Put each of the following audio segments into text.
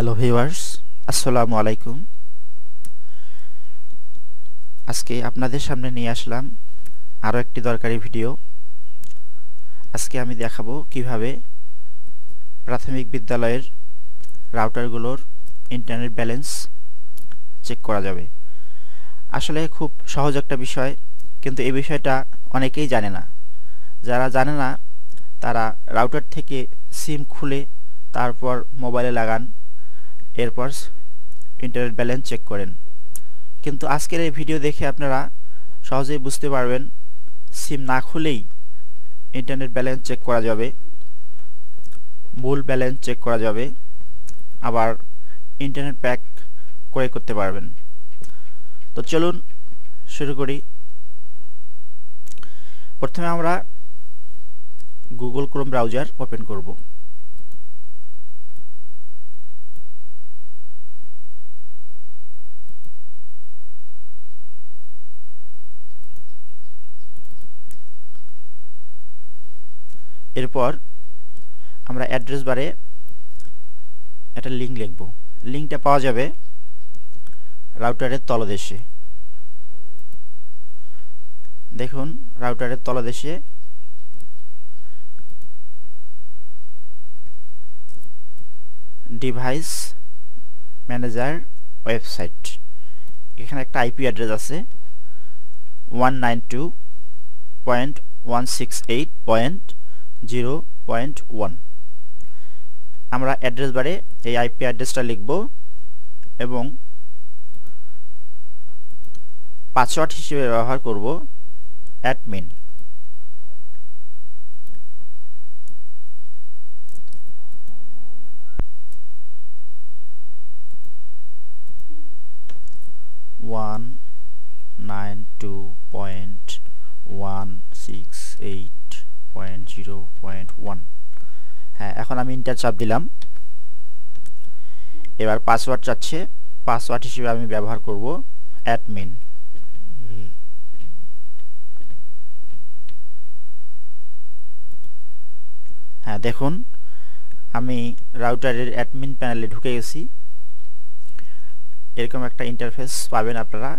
Hello viewers আসসালামু আলাইকুম আজকে আপনাদের সামনে নিয়ে আসলাম আরও একটি দরকারি ভিডিও আজকে আমি দেখাবো কীভাবে প্রাথমিক বিদ্যালয়ের রাউটারগুলোর ইন্টারনেট ব্যালেন্স চেক করা যাবে। আসলে খুব সহজ একটা বিষয়, কিন্তু এই বিষয়টা অনেকেই জানে না। যারা জানে না, তারা রাউটার থেকে সিম খুলে তারপর মোবাইলে লাগান। এরপর ইন্টারনেট ব্যালেন্স চেক করেন। কিন্তু আজকের এই ভিডিও দেখে আপনারা সহজেই বুঝতে পারবেন সিম না খুলেই ইন্টারনেট ব্যালেন্স চেক করা যাবে, মূল ব্যালেন্স চেক করা যাবে, আবার ইন্টারনেট প্যাক ক্রয় করতে পারবেন। তো চলুন শুরু করি। প্রথমে আমরা গুগল ক্রোম ব্রাউজার ওপেন করব। এরপর আমরা অ্যাড্রেস বারে একটা লিঙ্ক লিখব। লিঙ্কটা পাওয়া যাবে রাউটারের তলদেশে। দেখুন রাউটারের তলদেশে ডিভাইস ম্যানেজার ওয়েবসাইট এখানে একটা আইপি অ্যাড্রেস আছে one nine two point one six eight point zero point one. আমরা অ্যাড্রেস বারে এই আইপি অ্যাড্রেসটা লিখব এবং পাসওয়ার্ড হিসেবে ব্যবহার করব admin one nine two point one six eight point zero point one হ্যাঁ এখন আমি ইন্টার চাপ দিলাম। এবার পাসওয়ার্ড চাচ্ছে। পাসওয়ার্ড হিসেবে আমি ব্যবহার করব অ্যাডমিন হ্যাঁ দেখুন, আমি রাউটারের অ্যাডমিন প্যানেলে ঢুকে গেছি। এরকম একটা ইন্টারফেস পাবেন আপনারা।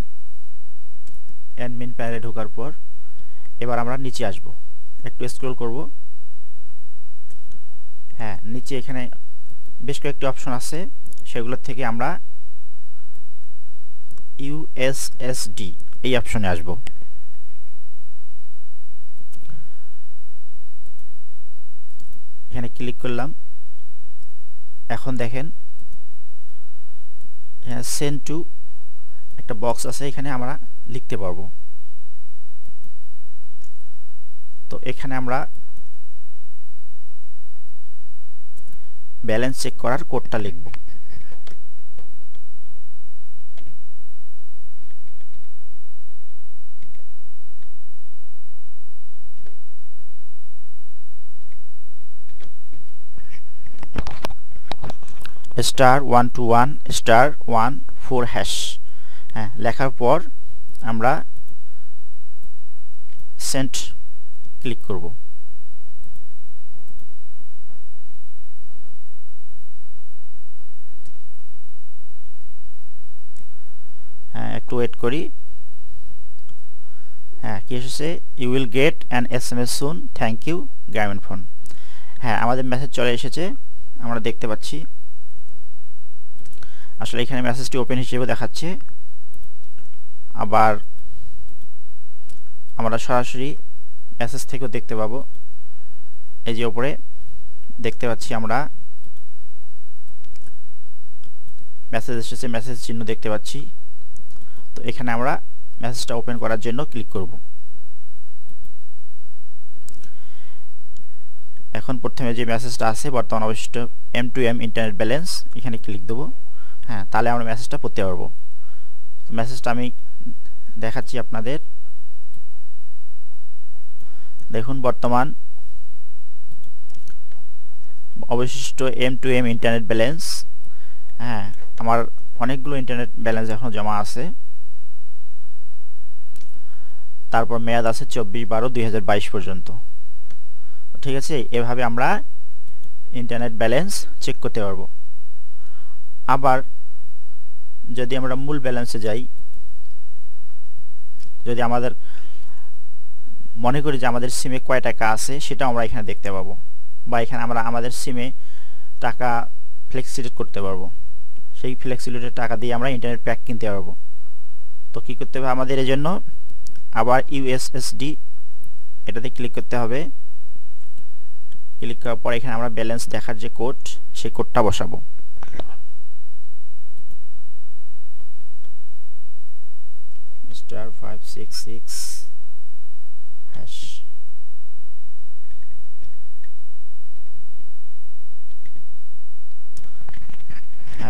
অ্যাডমিন প্যানেলে ঢোকার পর। এবার আমরা নিচে আসব। একটু স্ক্রল করব। হ্যাঁ নিচে এখানে বেশ কয়েকটি অপশন আছে। সেগুলোর থেকে আমরা ইউএসএসডি এই অপশনে আসব। এখানে ক্লিক করলাম। এখন দেখেন সেন্ড টু একটা বক্স আছে, এখানে আমরা লিখতে পারব তো এখানে আমরা ব্যালেন্স চেক করার কোডটা লিখব। Star one two one star one four hash হ্যাঁ লেখার পর আমরা সেন্ট ক্লিক করব। হ্যাঁ একটু ওয়েট করি। হ্যাঁ কি এসেছে? You will get an S M S soon thank you Grameenphone হ্যাঁ আমাদের মেসেজ চলে এসেছে। আমরা দেখতে পাচ্ছি। আসলে এখানে মেসেজটি ওপেন হিসেবে দেখাচ্ছে। আবার আমরা সরাসরি মেসেজ থেকেও দেখতে পাবো। এই যে ওপরে দেখতে পাচ্ছি আমরা। মেসেজ এসেছে মেসেজ চিহ্ন দেখতে পাচ্ছি। তো এখানে আমরা মেসেজটা ওপেন করার জন্য ক্লিক করব। এখন প্রথমে যে মেসেজটা আছে বর্তমান অবশিষ্ট M two M internet balance এখানে ক্লিক দেবো। হ্যাঁ তাহলে আমরা মেসেজটা পড়তে পারব। মেসেজটা আমি দেখাচ্ছি আপনাদের। দেখুন বর্তমান অবশিষ্ট M two M internet balance হ্যাঁ আমার অনেকগুলো ইন্টারনেট ব্যালেন্স এখনও জমা আছে। তারপর মেয়াদ আছে চব্বিশ বারো দুই পর্যন্ত। ঠিক আছে, এভাবে আমরা ইন্টারনেট ব্যালেন্স চেক করতে পারব। আবার যদি আমরা মূল ব্যালেন্সে যাই, যদি আমাদের মনে করি যে আমাদের সিমে কয় টাকা আছে সেটাও আমরা এখানে দেখতে পাবো। বা এখানে আমরা আমাদের সিমে টাকা ফ্লেক্সিলেট করতে পারব। সেই ফ্লেক্সিলিটির টাকা দিয়ে আমরা ইন্টারনেট প্যাক কিনতে পারব। তো কী করতে হবে আমাদের এই জন্য? আবার ইউএসএসডি এটাতে ক্লিক করতে হবে। ক্লিক করার পর এখানে আমরা ব্যালেন্স দেখার যে কোড সেই কোডটা বসাবো। Star five six six hash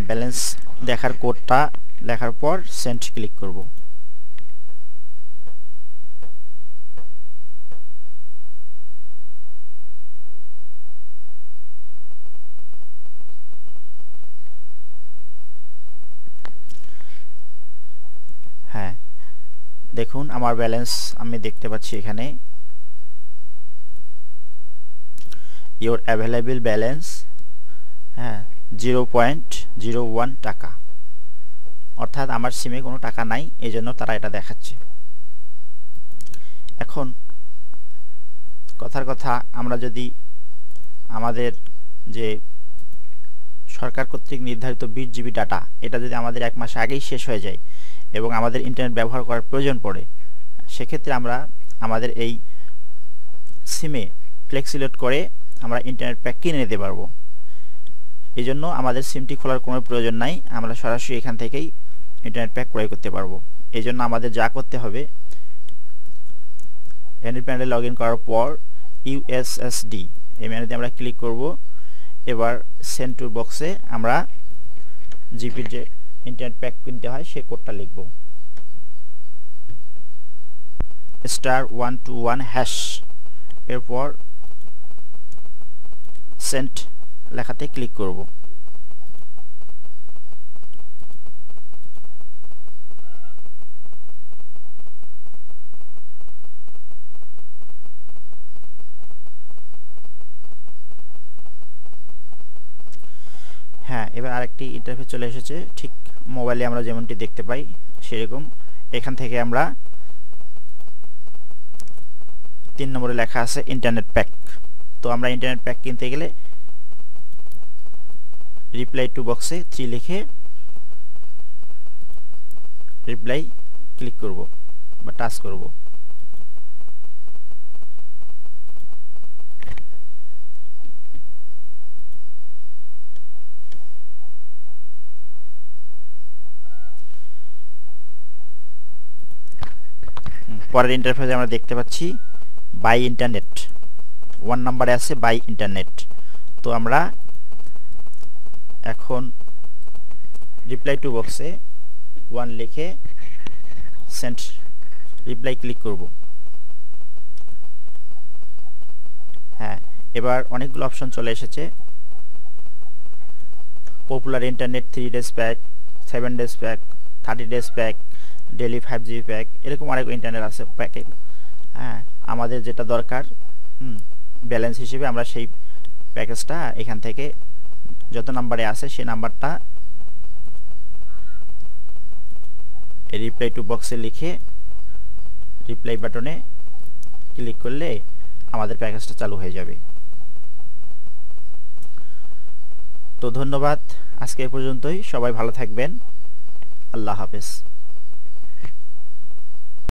balance দেখার কোডটা লেখার পর সেন্ট ক্লিক করব হ্যাঁ দেখুন, আমার ব্যালেন্স আমি দেখতে পাচ্ছি এখানে। ইওর অ্যাভেলেবল ব্যালেন্স হ্যাঁ জিরো পয়েন্ট জিরো ওয়ান টাকা। অর্থাৎ আমার সিমে কোনো টাকা নাই এই জন্য তারা এটা দেখাচ্ছে। এখন, কথার কথা, আমরা যদি আমাদের যে সরকার কর্তৃক নির্ধারিত বিশ জিবি ডাটা এটা যদি আমাদের এক মাস আগেই শেষ হয়ে যায় এবং আমাদের ইন্টারনেট ব্যবহার করার প্রয়োজন পড়ে, সেক্ষেত্রে আমরা আমাদের এই সিমে ফ্লেক্সিলেট করে আমরা ইন্টারনেট প্যাক কিনে নিতে পারব। এই জন্য আমাদের সিমটি খোলার কোনো প্রয়োজন নাই, আমরা সরাসরি এখান থেকেই ইন্টারনেট প্যাক ক্রয় করতে পারব। এই জন্য আমাদের যা করতে হবে, এনএড প্যানেলে লগ ইন করার পর ইউএসএসডি এই মেনুতে আমরা ক্লিক করব। এবার সেন্ড টু বক্সে আমরা জিপির যে ইন্টারনেট প্যাক কিনতে হয়, সেই কোডটা লিখব। Star one two one hash এরপর সেন্ট লেখাতে ক্লিক করব। হ্যাঁ এবার আরেকটি ইন্টারফেস চলে এসেছে, ঠিক মোবাইলে আমরা যেমনটি দেখতে পাই, সেরকম। এখান থেকে আমরা তিন নম্বরে লেখা আছে ইন্টারনেট প্যাক। তো আমরা ইন্টারনেট প্যাক কিনতে গেলে রিপ্লাই টু বক্সে থ্রি লিখে রিপ্লাই ক্লিক করব বা টাচ করব। পরের ইন্টারফেসে আমরা দেখতে পাচ্ছি বাই ইন্টারনেট ওয়ান নাম্বারে আছে বাই ইন্টারনেট তো আমরা এখন রিপ্লাই টু বক্সে ওয়ান লিখে সেন্ট রিপ্লাই ক্লিক করব। হ্যাঁ এবার অনেকগুলো অপশন চলে এসেছে। Popular internet three days pack seven days pack thirty days pack daily five GB pack এরকম অনেক ইন্টারনেট আছে প্যাকে হ্যাঁ আমাদের যেটা দরকার ব্যালেন্স হিসেবে আমরা সেই প্যাকেজটা এখান থেকে যত নাম্বারে আছে সেই নাম্বারটা রিপ্লাই টু বক্সে লিখে রিপ্লাই বাটনে ক্লিক করলে আমাদের প্যাকেজটা চালু হয়ে যাবে। তো ধন্যবাদ, আজকে পর্যন্তই। সবাই ভালো থাকবেন। আল্লাহ হাফেজ।